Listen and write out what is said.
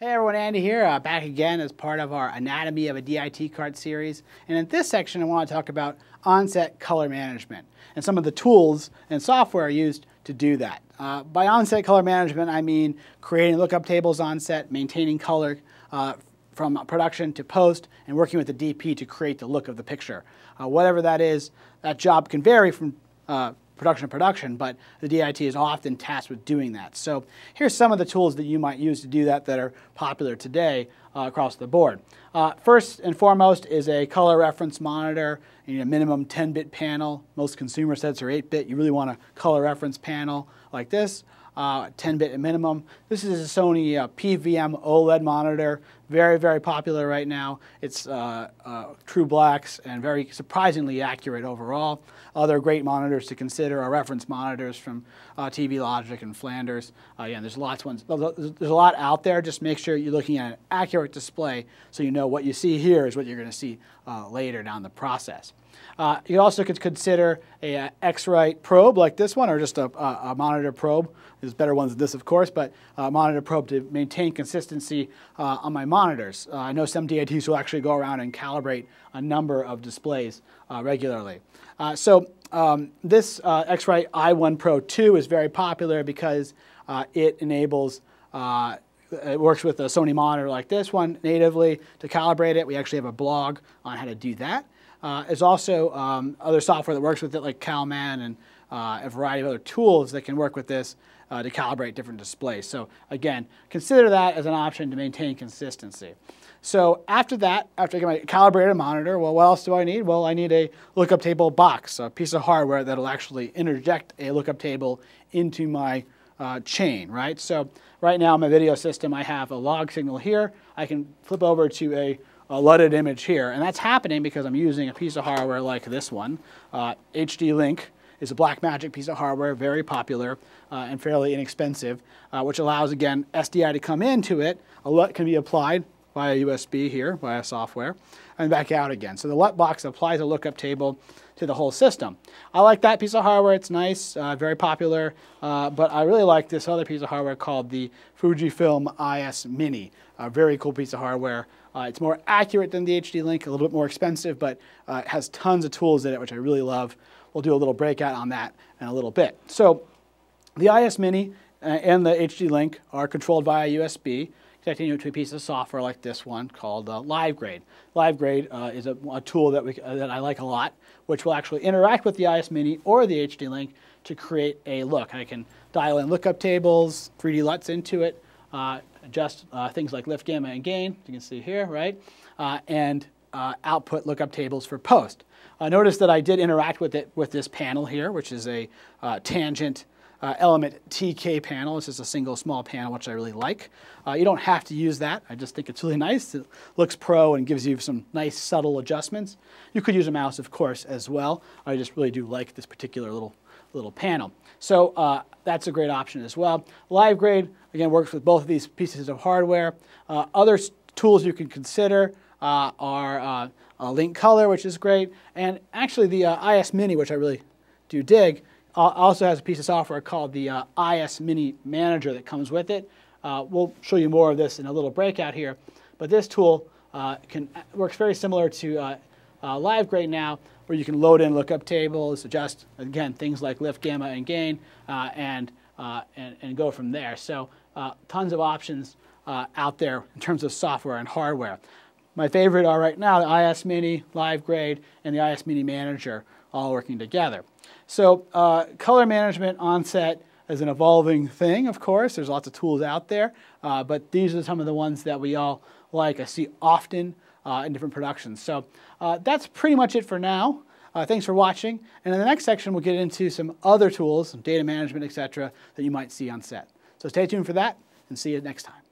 Hey everyone, Andy here, uh, back again as part of our Anatomy of a DIT cart series. And in this section, I want to talk about onset color management and some of the tools and software used to do that. Uh, by onset color management, I mean creating lookup tables on set, maintaining color uh, from production to post, and working with the DP to create the look of the picture. Uh, whatever that is, that job can vary from uh, production to production, but the DIT is often tasked with doing that. So here's some of the tools that you might use to do that that are popular today uh, across the board. Uh, first and foremost is a color reference monitor. You need a minimum 10-bit panel. Most consumer sets are 8-bit. You really want a color reference panel like this. 10-bit uh, minimum. This is a Sony uh, PVM OLED monitor, very, very popular right now. It's uh, uh, true blacks and very surprisingly accurate overall. Other great monitors to consider are reference monitors from uh, TV Logic and Flanders. again, there's lots ones. There's a lot out there. Just make sure you're looking at an accurate display so you know what you see here is what you're going to see later down the process. You also could consider a, a X-Rite probe like this one, or just a, a, a, monitor probe. There's better ones than this, of course, but a monitor probe to maintain consistency uh, on my monitors. Uh, I know some DITs will actually go around and calibrate a number of displays uh, regularly. Uh, so um, this uh, X-Rite i1 Pro 2 is very popular because it enables it works with a Sony monitor like this one natively to calibrate it. We actually have a blog on how to do that. Uh, there's also um, other software that works with it, like CalMan and uh, a variety of other tools that can work with this uh, to calibrate different displays. So again, consider that as an option to maintain consistency. So after that, after I get my calibrated monitor, well, what else do I need? Well, I need a lookup table box, a piece of hardware that'll actually interject a lookup table into my uh, chain, right? So right now my video system, I have a log signal here. I can flip over to a a LUTed image here. And that's happening because I'm using a piece of hardware like this one. Uh, HD Link is a Blackmagic piece of hardware, very popular uh, and fairly inexpensive, uh, which allows, again, SDI to come into it. A LUT can be applied via USB here, via software, and back out again. So the LUT box applies a lookup table to the whole system. I like that piece of hardware. It's nice, uh, very popular, uh, but I really like this other piece of hardware called the Fujifilm IS Mini. A very cool piece of hardware. Uh, it's more accurate than the HD Link, a little bit more expensive, but uh, it has tons of tools in it, which I really love. We'll do a little breakout on that in a little bit. So the IS Mini uh, and the HD Link are controlled via USB connecting you to a piece of software like this one called uh, LiveGrade. LiveGrade uh, is a, a, tool that, we, uh, that I like a lot, which will actually interact with the IS Mini or the HD Link to create a look. I can dial in lookup tables, 3D LUTs into it, uh, adjust uh, things like lift, gamma, and gain, you can see here, right? Uh, and output lookup tables for post. notice that I did interact with it with this panel here, which is a tangent uh, element TK panel. This is a single small panel, which I really like. Uh, you don't have to use that. I just think it's really nice. It looks pro and gives you some nice subtle adjustments. You could use a mouse, of course, as well. I just really do like this particular little, little panel. So uh, that's a great option as well. LiveGrade, again, works with both of these pieces of hardware. Uh, other tools you can consider uh, are uh, Link Color, which is great, and actually the IS Mini, which I really do dig, also has a piece of software called the uh, IS Mini Manager that comes with it. Uh, we'll show you more of this in a little breakout here, but this tool uh, can, works very similar to uh, LiveGrade now, where you can load in lookup tables, adjust, again, things like lift, gamma, and gain, and, and, and, go from there. So tons of options out there in terms of software and hardware. My favorite are right now the IS Mini, LiveGrade, and the IS Mini Manager all working together. So uh, color management on set is an evolving thing, of course. There's lots of tools out there, uh, but these are some of the ones that we all like. I see often uh, in different productions. So uh, that's pretty much it for now. Uh, thanks for watching. And in the next section, we'll get into some other tools, data management, etc., that you might see on set. So stay tuned for that, and see you next time.